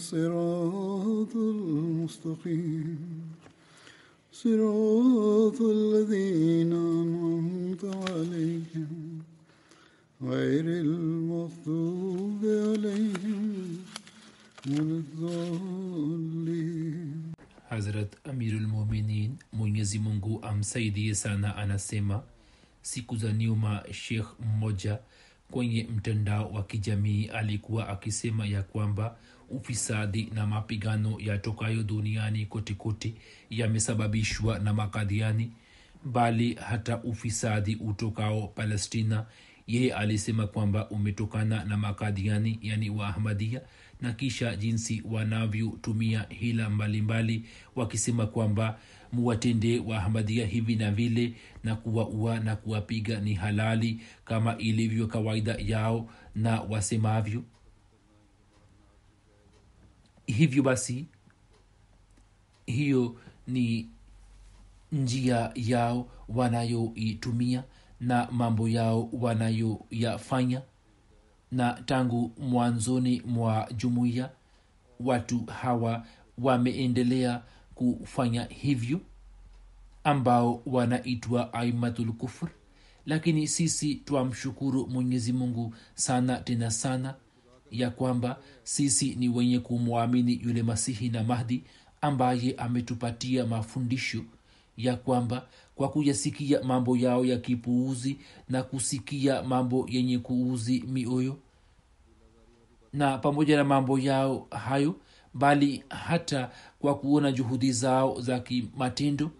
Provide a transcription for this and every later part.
الصراط المستقيم صراط الذين أنعمت عليهم غير المغضوب عليهم ولا الضالين Hazrat Amirulmuminin, Mwenyezi Mungu amsaidie sana, anasema siku za nyuma shekh mmoja kwenye mtandao wa kijamii alikuwa akisema ya kwamba ufisadi na mapigano yatokayo duniani kotekote yamesababishwa na makadhiani bali hata ufisadi utokao palestina. Yeye alisema kwamba umetokana na makadhiani yani waahmadia na kisha jinsi wanavyotumia hila mbalimbali mbali, wakisema kwamba muwatende wahamadhia hivi na vile na kuwaua na kuwapiga ni halali kama ilivyo kawaida yao na wasemavyo. Hivyo basi hiyo ni njia yao wanayoitumia na mambo yao wanayoyafanya. Na tangu mwanzoni mwa jumuiya watu hawa wameendelea kufanya hivyo ambao wanaitwa aimatul kufr. Lakini sisi twamshukuru mwenyezi mungu sana tena sana ya kwamba sisi ni wenye kumwamini yule masihi na mahdi ambaye ametupatia mafundisho ya kwamba kwa kuyasikia mambo yao ya kipuuzi na kusikia mambo yenye kuuzi mioyo na pamoja na mambo yao hayo bali hata kwa kuona juhudi zao za kimatendo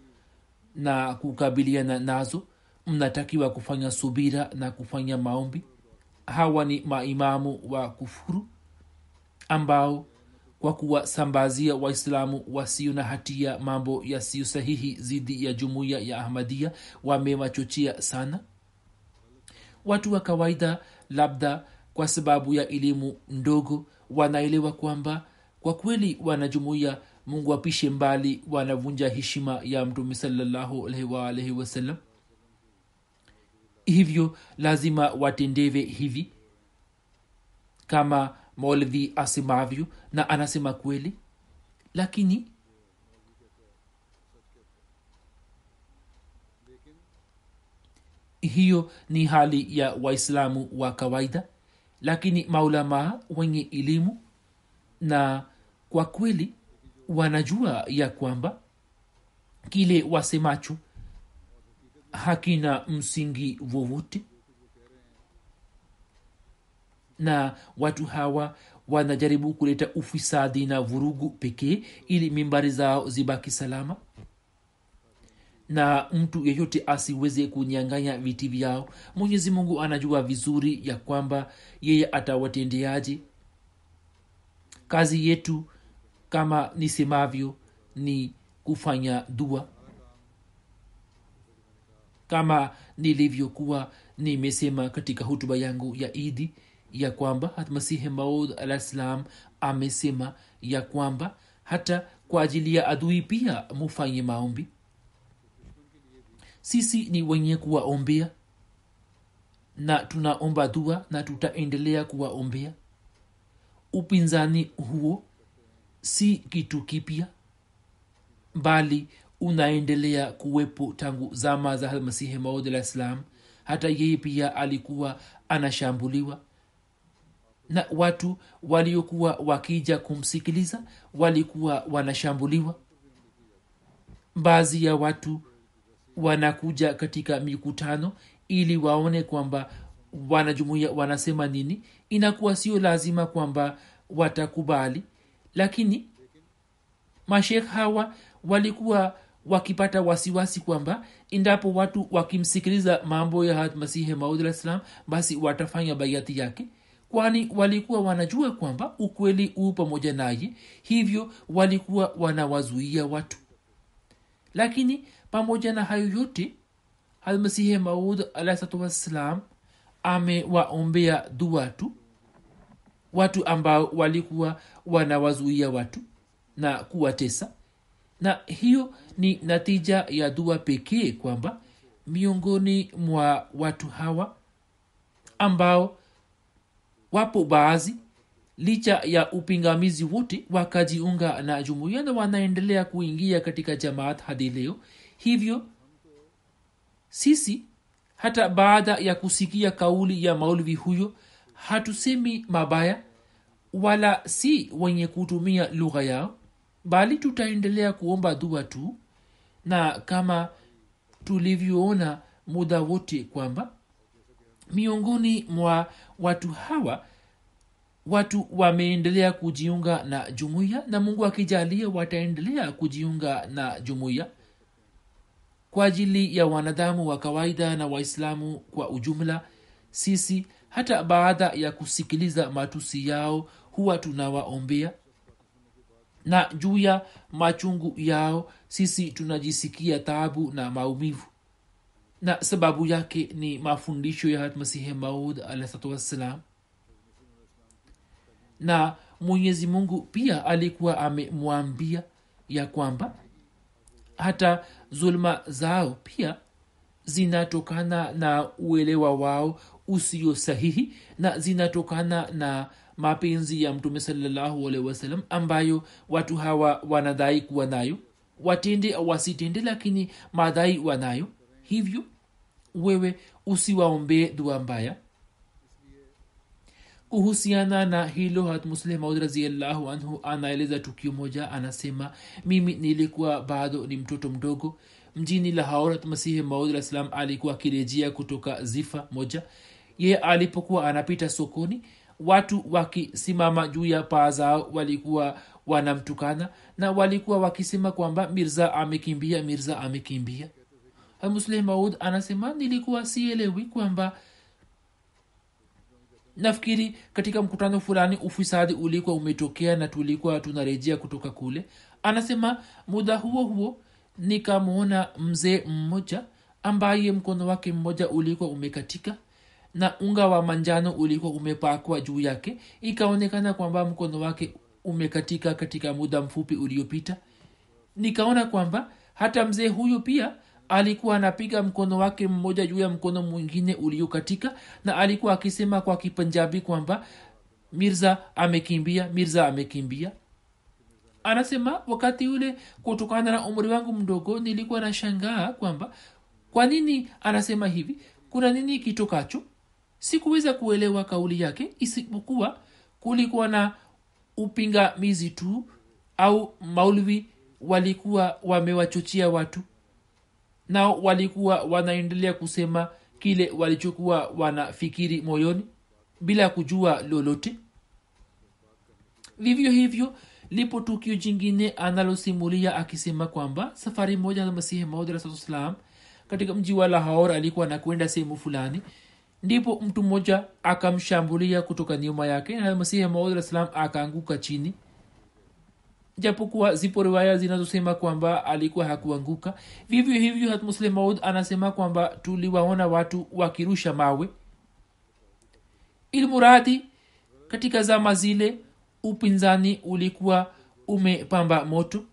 na kukabiliana nazo mnatakiwa kufanya subira na kufanya maombi. Hawa ni maimamu wa kufuru ambao kwa kuwasambazia waislamu wasio na hatia mambo yasiyo sahihi dhidi ya jumuiya ya ahmadia wamewachochea sana. Watu wa kawaida labda kwa sababu ya elimu ndogo wanaelewa kwamba kwa kweli wanajumuia mungu apishe mbali wanavunja heshima ya mtume salallahu alaihi wasallam. Hivyo lazima watendewe hivi kama maulvi asemavyo na anasema kweli. Lakini hiyo ni hali ya waislamu wa kawaida lakini maulamaa wenye elimu na kwa kweli wanajua ya kwamba kile wasemacho hakina msingi wowote. Na watu hawa wanajaribu kuleta ufisadi na vurugu pekee ili mimbari zao zibaki salama. Na mtu yeyote asiweze kunyanganya viti vyao. Mwenyezi mungu anajua vizuri ya kwamba yeye atawatendeaje. Kazi yetu kama nisemavyo ni kufanya dua. Kama nilivyokuwa nimesema katika hutuba yangu ya idi ya kwamba masihi maud alah amesema ya kwamba hata kwa ajili ya adui pia mufanye maombi. Sisi ni wenye kuwaombea na tunaomba dua na tutaendelea kuwaombea. Upinzani huo si kitu kipya bali unaendelea kuwepo tangu zama za masihi maud alah ssalam hata yeye pia alikuwa anashambuliwa. Na watu waliokuwa wakija kumsikiliza walikuwa wanashambuliwa. Baadhi ya watu wanakuja katika mikutano ili waone kwamba wanajumuia wanasema nini. Inakuwa sio lazima kwamba watakubali lakini mashekh hawa walikuwa wakipata wasiwasi kwamba endapo watu wakimsikiliza mambo ya masihi maud alah salam basi watafanya baiati yake. Kwani walikuwa wanajua kwamba ukweli huu pamoja naye hivyo walikuwa wanawazuia watu. Lakini pamoja na hayo yote almasihi maud alahsatu wassalam amewaombea dua tu watu ambao walikuwa wanawazuia watu na kuwatesa. Na hiyo ni natija ya dua pekee kwamba miongoni mwa watu hawa ambao wapo baadhi licha ya upingamizi wote wakajiunga na jumuiya na wanaendelea kuingia katika jamaat hadi leo. Hivyo sisi hata baada ya kusikia kauli ya maulvi huyo hatusemi mabaya wala si wenye kutumia lugha yao bali tutaendelea kuomba dua tu na kama tulivyoona muda wote kwamba miongoni mwa watu hawa watu wameendelea kujiunga na jumuiya na mungu akijalia wataendelea kujiunga na jumuiya kwa ajili ya wanadamu wa kawaida na waislamu kwa ujumla sisi hata baada ya kusikiliza matusi yao huwa tunawaombea. Na juu ya machungu yao sisi tunajisikia taabu na maumivu. Na sababu yake ni mafundisho ya hatmasihi maud alahsatu wassalam na mwenyezi mungu pia alikuwa amemwambia ya kwamba hata zuluma zao pia zinatokana na uelewa wao usio sahihi na zinatokana na mapenzi ya mtume wasallam ambayo watu hawa wanadhai kuwa nayo. Watende au wasitende lakini madhai wanayo. Hivyo wewe usiwaombee dua mbaya. Kuhusiana na hilo hat musleh raziallahu anhu anaeleza tukio moja. Anasema mimi nilikuwa bado ni mtoto mdogo mjini lahor masihi maud alah salam alikuwa akirejea kutoka zifa moja. Ye alipokuwa anapita sokoni watu wakisimama juu ya paa zao walikuwa wanamtukana na walikuwa wakisema kwamba mirza amekimbia mirza amekimbia. Musleh maud anasema nilikuwa sielewi kwamba nafikiri katika mkutano fulani ufisadi ulikuwa umetokea na tulikuwa tunarejea kutoka kule. Anasema muda huo huo nikamwona mzee mmoja ambaye mkono wake mmoja ulikuwa umekatika na unga wa manjano ulikuwa umepakwa juu yake. Ikaonekana kwamba mkono wake umekatika katika muda mfupi uliopita. Nikaona kwamba hata mzee huyu pia alikuwa anapiga mkono wake mmoja juu ya mkono mwingine uliokatika na alikuwa akisema kwa kipanjabi kwamba mirza amekimbia mirza amekimbia anasema wakati ule kutokana na umri wangu mdogo nilikuwa na shangaa kwamba kwa nini anasema hivi? Kuna nini kitokacho? Sikuweza kuelewa kauli yake isipokuwa kulikuwa na upingamizi tu au maulvi walikuwa wamewachochea watu nao walikuwa wanaendelea kusema kile walichokuwa wanafikiri moyoni bila kujua lolote. Vivyo hivyo lipo tukio jingine analosimulia akisema kwamba safari moja masihi maudsalam katika mji wa lahor alikuwa anakwenda sehemu fulani. Ndipo mtu mmoja akamshambulia kutoka nyuma yake na masihi maudsalam akaanguka chini. Japokuwa zipo riwaya zinazosema kwamba alikuwa hakuanguka. Vivyo hivyo hatmuslim maud anasema kwamba tuliwaona watu wakirusha mawe. Ilmuradi katika zama zile upinzani ulikuwa umepamba moto.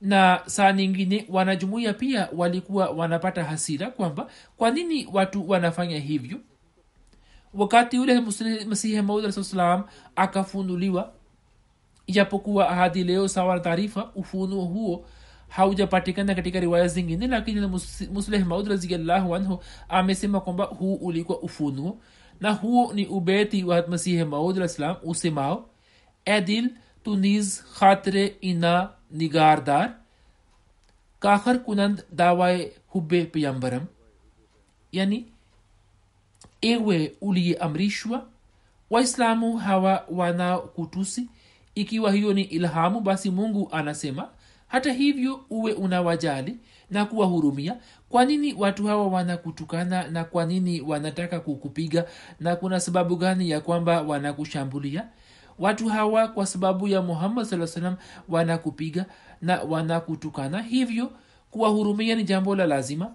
Na saa nyingine wanajumuia pia walikuwa wanapata hasira kwamba kwa nini watu wanafanya hivyo. Wakati ule masihi maud salam akafunuliwa ijapokuwa hadi leo sawa na taarifa ufunuo huo haujapatikana katika riwaya zingine lakini musleh maud raziallahu anhu amesema kwamba huu ulikuwa ufunuo. Na huo ni ubeti wa masihi maud alah salam usemao e dil tu niz khatre ina nigardar kakhar kunand dawae hubbe peyambaram. Yani ewe uliyeamrishwa waislamu hawa wana kutusi ikiwa hiyo ni ilhamu basi mungu anasema hata hivyo uwe unawajali na kuwahurumia. Kwa nini watu hawa wanakutukana na kwa nini wanataka kukupiga? Na kuna sababu gani ya kwamba wanakushambulia watu hawa kwa sababu ya muhammad saa salam wanakupiga na wanakutukana. Hivyo kuwahurumia ni jambo la lazima.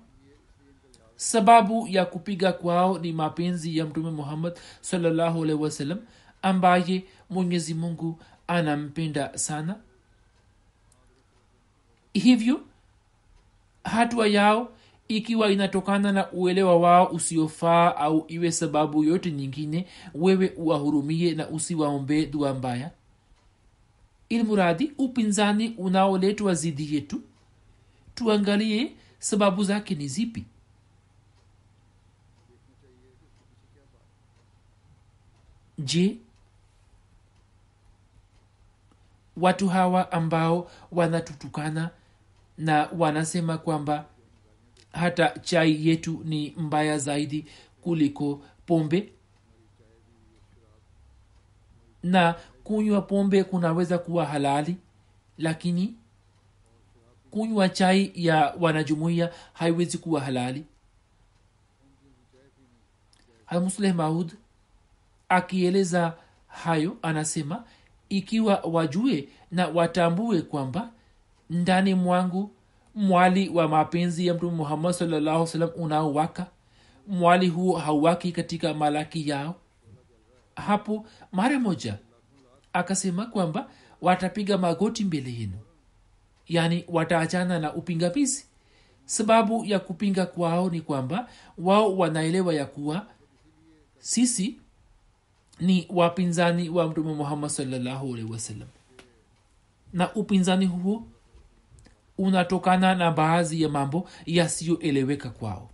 Sababu ya kupiga kwao ni mapenzi ya mtume muhammad salllahu alaihi wasallam ambaye mwenyezi mungu anampenda sana. Hivyo hatua yao ikiwa inatokana na uelewa wao usiofaa au iwe sababu yote nyingine wewe uwahurumie na usiwaombee dua mbaya. Ilmuradi upinzani unaoletwa zidi yetu. Tuangalie sababu zake ni zipi. Je watu hawa ambao wanatutukana na wanasema kwamba hata chai yetu ni mbaya zaidi kuliko pombe. Na kunywa pombe kunaweza kuwa halali lakini kunywa chai ya wanajumuia haiwezi kuwa halali. Hamusleh maud akieleza hayo anasema ikiwa wajue na watambue kwamba ndani mwangu mwali wa mapenzi ya mtume muhammad salllahu salam unaowaka? Mwali huo hauwaki katika malaki yao? Hapo mara moja akasema kwamba watapiga magoti mbele yenu. Yaani wataachana na upingamizi. Sababu ya kupinga kwao ni kwamba wao wanaelewa ya kuwa sisi ni wapinzani wa mtume muhammad salllahu alaihi wasallam. Na upinzani huo unatokana na baadhi ya mambo yasiyoeleweka kwao.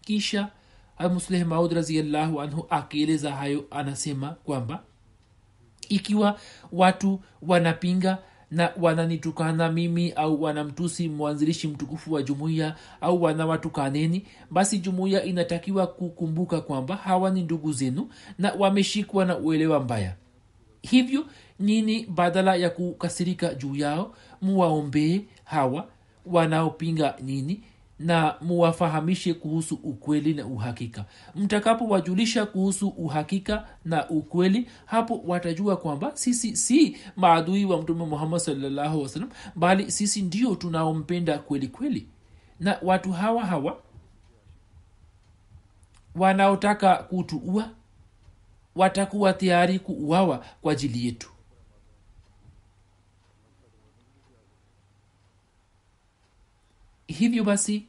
Kisha amusleh maud raziallahu anhu akieleza hayo anasema kwamba ikiwa watu wanapinga na wananitukana mimi au wanamtusi mwanzilishi mtukufu wa jumuiya au wanawatukaneni basi jumuiya inatakiwa kukumbuka kwamba hawa ni ndugu zenu na wameshikwa na uelewa mbaya hivyo nini badala ya kukasirika juu yao? Muwaombee hawa wanaopinga nini na muwafahamishe kuhusu ukweli na uhakika. Mtakapowajulisha kuhusu uhakika na ukweli hapo watajua kwamba sisi si maadui wa mtume muhammad salllahu wasalam bali sisi ndio tunaompenda kweli kweli. Na watu hawa hawa wanaotaka kutuua watakuwa tayari kuuawa kwa ajili yetu. Hivyo basi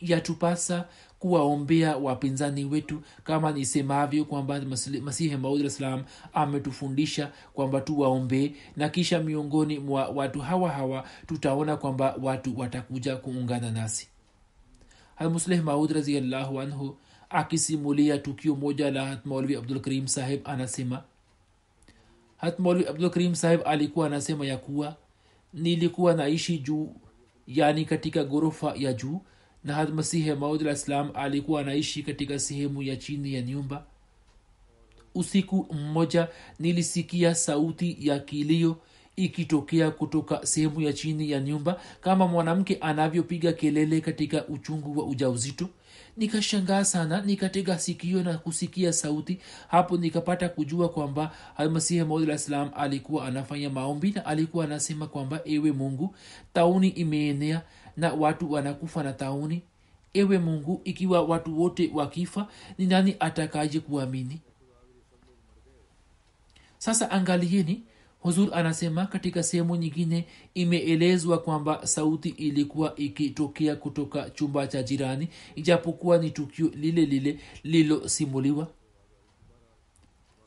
yatupasa kuwaombea wapinzani wetu kama nisemavyo kwamba masihi maud salam ametufundisha kwamba tuwaombee na kisha miongoni mwa watu hawa hawa tutaona kwamba watu watakuja kuungana nasi. Hamusleh maud raziallahu anhu akisimulia tukio moja la hatmaulvi abdulkarim sahib anasema. Hatmaulvi abdulkarim sahib alikuwa anasema ya kuwa nilikuwa naishi juu yani katika ghorofa ya juu na hatmasihe masihi maud alah salam alikuwa anaishi katika sehemu ya chini ya nyumba. Usiku mmoja nilisikia sauti ya kilio ikitokea kutoka sehemu ya chini ya nyumba kama mwanamke anavyopiga kelele katika uchungu wa ujauzito nikashangaa sana nikatega sikio na kusikia sauti. Hapo nikapata kujua kwamba almasihi maud salam alikuwa anafanya maombi na alikuwa anasema kwamba ewe mungu tauni imeenea na watu wanakufa na tauni. Ewe mungu ikiwa watu wote wakifa ni nani atakaje kuamini? Sasa angalieni huzur anasema katika sehemu nyingine imeelezwa kwamba sauti ilikuwa ikitokea kutoka chumba cha jirani ijapokuwa ni tukio lile lile lililosimuliwa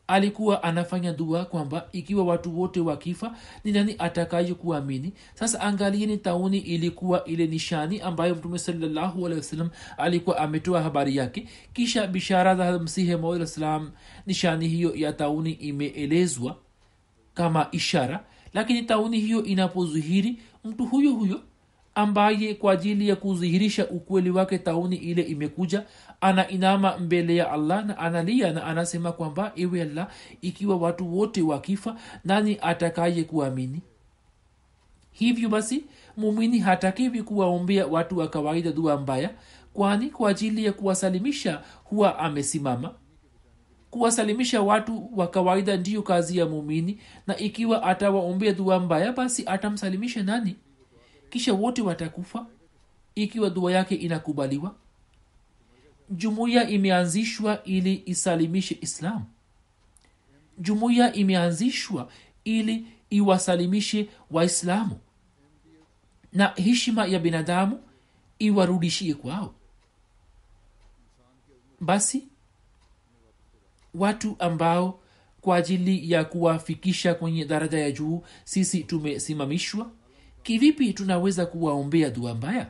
alikuwa anafanya dua kwamba ikiwa watu wote wakifa ni nani atakaye kuamini? Sasa angalieni tauni ilikuwa ile nishani ambayo mtume salallahu alikuwa ametoa habari yake. Kisha bishara za msihe maud nishani hiyo ya tauni imeelezwa kama ishara lakini tauni hiyo inapozihiri mtu huyo huyo ambaye kwa ajili ya kudhihirisha ukweli wake tauni ile imekuja anainama mbele ya allah na analia na anasema kwamba iwe allah ikiwa watu wote wakifa nani atakaye kuamini? Hivyo basi mumini hatakiwi kuwaombea watu wa kawaida dua mbaya kwani kwa ajili ya kuwasalimisha huwa amesimama kuwasalimisha watu wa kawaida ndiyo kazi ya muumini na ikiwa atawaombea dua mbaya basi atamsalimisha nani? Kisha wote watakufa ikiwa dua yake inakubaliwa. Jumuiya imeanzishwa ili isalimishe islam. Jumuiya imeanzishwa ili iwasalimishe waislamu. Na heshima ya binadamu iwarudishie kwao. Basi watu ambao kwa ajili ya kuwafikisha kwenye daraja ya juu sisi tumesimamishwa. Kivipi tunaweza kuwaombea dua mbaya?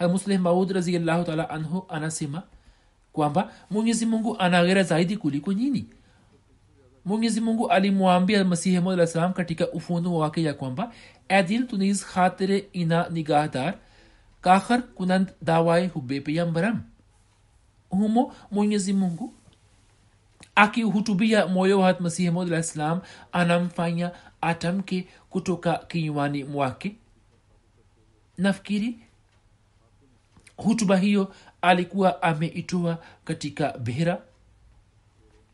Musleh maud raziallahu taala anhu anasema kwamba mwenyezi mungu anaghera zaidi kuliko nyini mwenyezi mungu alimwambia masihi mod alah salam katika ufunuo wake ya kwamba adil tunis khatire ina nigahdar kakhar kunand dawai hubbe peyambaram humo mwenyezi mungu akihutubia moyo wa masihi mod alah anamfanya atamke kutoka kinywani mwake. Nafikiri hutuba hiyo alikuwa ameitoa katika behra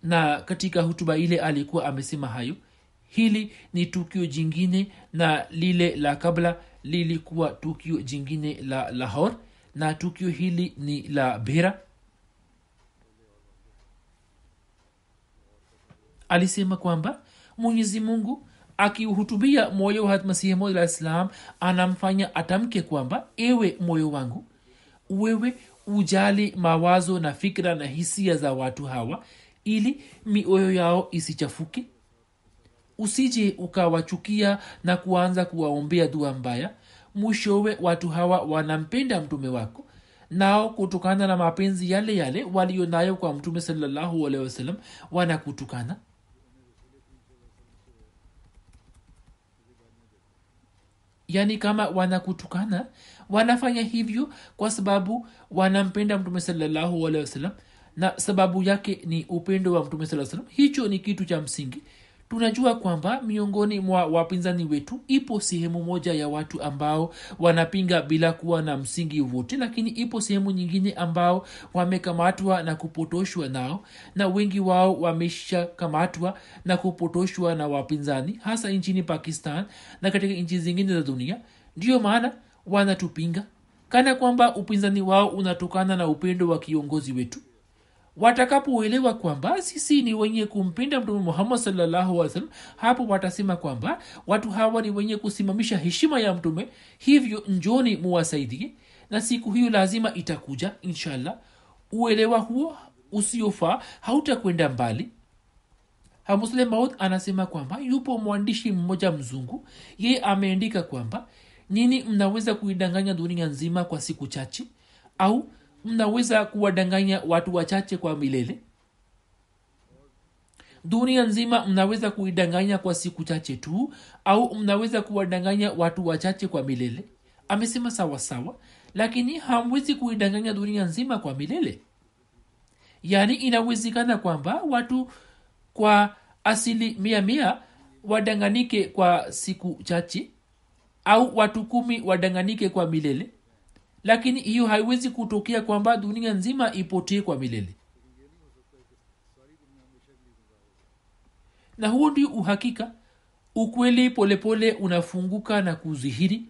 na katika hutuba ile alikuwa amesema hayo. Hili ni tukio jingine na lile la kabla lilikuwa tukio jingine la lahor na tukio hili ni la bera. Alisema kwamba mwenyezi mungu akiuhutubia moyo wa masihi mod alah salam anamfanya atamke kwamba ewe moyo wangu wewe ujali mawazo na fikra na hisia za watu hawa ili mioyo yao isichafuke usije ukawachukia na kuanza kuwaombea dua mbaya. Mwishowe watu hawa wanampenda mtume wako. Nao kutokana na mapenzi yale yale walio nayo kwa mtume wasallam wanakutukana. Yaani kama wanakutukana wanafanya hivyo kwa sababu wanampenda mtume salallahu alehi wasallam na sababu yake ni upendo wa mtume saa salam hicho ni kitu cha msingi tunajua kwamba miongoni mwa wapinzani wetu ipo sehemu moja ya watu ambao wanapinga bila kuwa na msingi wote lakini ipo sehemu nyingine ambao wamekamatwa na kupotoshwa nao na wengi wao wameshakamatwa na kupotoshwa na wapinzani hasa nchini pakistan na katika nchi zingine za dunia. Ndiyo maana wanatupinga kana kwamba upinzani wao unatokana na upendo wa kiongozi wetu watakapoelewa kwamba sisi ni wenye kumpinda mtume muhammad salllahu salam hapo watasema kwamba watu hawa ni wenye kusimamisha heshima ya mtume. Hivyo njoni muwasaidie na siku hiyo lazima itakuja inshallah. Uelewa huo usiofaa hautakwenda mbali. Hamusle maud anasema kwamba yupo mwandishi mmoja mzungu. Yeye ameandika kwamba nini mnaweza kuidanganya dunia nzima kwa siku chache? Au mnaweza kuwadanganya watu wachache kwa milele? Dunia nzima mnaweza kuidanganya kwa siku chache tu au mnaweza kuwadanganya watu wachache kwa milele? Amesema sawasawa sawa lakini hamwezi kuidanganya dunia nzima kwa milele. Yaani inawezekana kwamba watu kwa asili mia mia wadanganike kwa siku chache au watu kumi wadanganike kwa milele lakini hiyo haiwezi kutokea kwamba dunia nzima ipotee kwa milele. Na huo ndio uhakika. Ukweli polepole pole unafunguka na kuzihiri.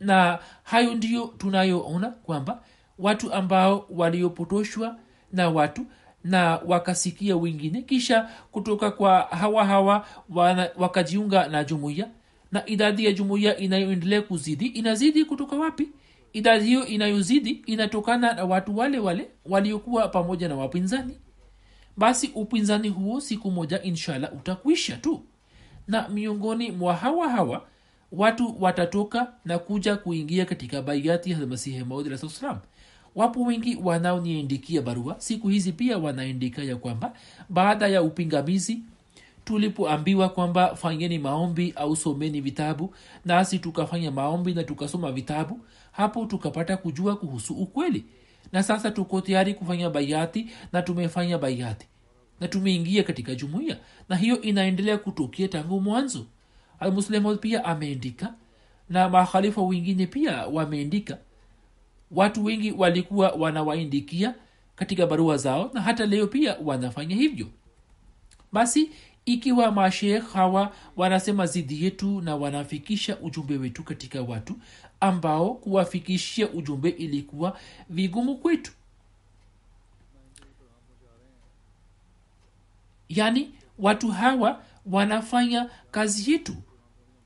Na hayo ndiyo tunayoona kwamba watu ambao waliopotoshwa na watu na wakasikia wengine kisha kutoka kwa hawa hawa wana, wakajiunga na jumuiya na idadi ya jumuiya inayoendelea kuzidi inazidi kutoka wapi? Idadi hiyo inayozidi inatokana na watu wale wale waliokuwa pamoja na wapinzani. Basi upinzani huo siku moja inshallah utakwisha tu. Na miongoni mwa hawa hawa watu watatoka na kuja kuingia katika baiati ya masihi maudi salam. Wapo wengi wanaoniandikia barua. Siku hizi pia wanaandika ya kwamba baada ya upingamizi tulipoambiwa kwamba fanyeni maombi au someni vitabu nasi tukafanya maombi na tukasoma vitabu hapo tukapata kujua kuhusu ukweli. Na sasa tuko tayari kufanya baiati na tumefanya baiati na tumeingia katika jumuiya. Na hiyo inaendelea kutokea tangu mwanzo. Almuslimod pia ameendika na makhalifa wengine pia wameendika watu wengi walikuwa wanawaindikia katika barua zao na hata leo pia wanafanya hivyo. Basi ikiwa mashekh hawa wanasema zidi yetu na wanafikisha ujumbe wetu katika watu ambao kuwafikishia ujumbe ilikuwa vigumu kwetu. Yaani watu hawa wanafanya kazi yetu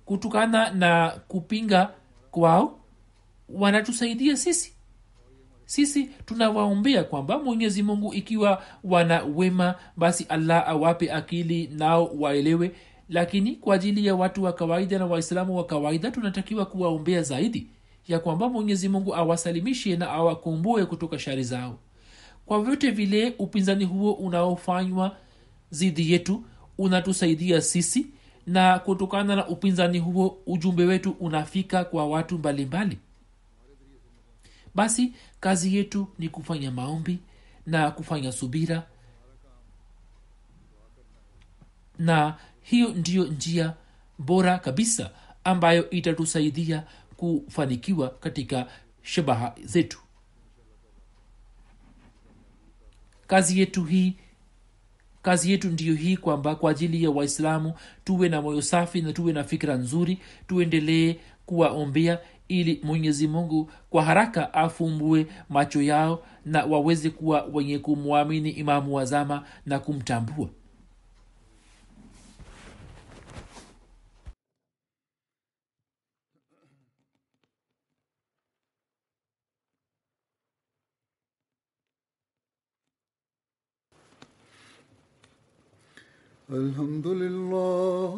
kutokana na kupinga kwao wanatusaidia sisi sisi tunawaombea kwamba mwenyezi mungu ikiwa wana wema basi allah awape akili nao waelewe lakini kwa ajili ya watu wa kawaida na waislamu wa kawaida tunatakiwa kuwaombea zaidi ya kwamba mwenyezi mungu awasalimishe na awakumbue kutoka shari zao kwa vyote vile upinzani huo unaofanywa zidi yetu unatusaidia sisi na kutokana na upinzani huo ujumbe wetu unafika kwa watu mbalimbali mbali. Basi kazi yetu ni kufanya maombi na kufanya subira. Na hiyo ndiyo njia bora kabisa ambayo itatusaidia kufanikiwa katika shabaha zetu. Kazi yetu hii kazi yetu ndiyo hii kwamba kwa ajili ya waislamu tuwe na moyo safi na tuwe na fikira nzuri tuendelee kuwaombea ili mwenyezi mungu kwa haraka afumbue macho yao na waweze kuwa wenye kumwamini imamu wazama na kumtambua الحمد لله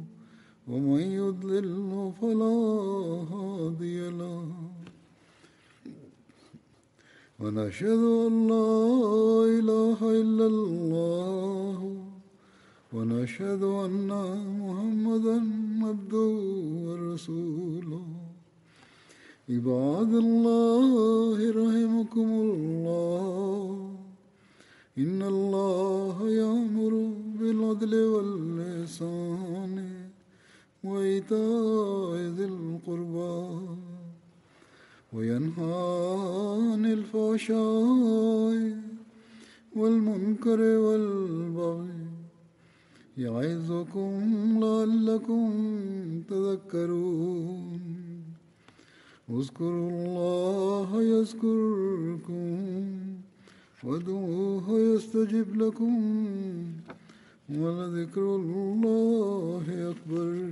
ومن يضلل فلا هادي له. ونشهد أن لا إله إلا الله. ونشهد أن محمدا عبده ورسوله. عباد الله رحمكم الله. إن الله يأمر بالعدل واللسان وإيتاء ذي القربى وينهى عن الفحشاء والمنكر والبغي يعظكم لعلكم تذكرون. اذكروا الله يذكركم وادعوه يستجب لكم. ولذكر الله أكبر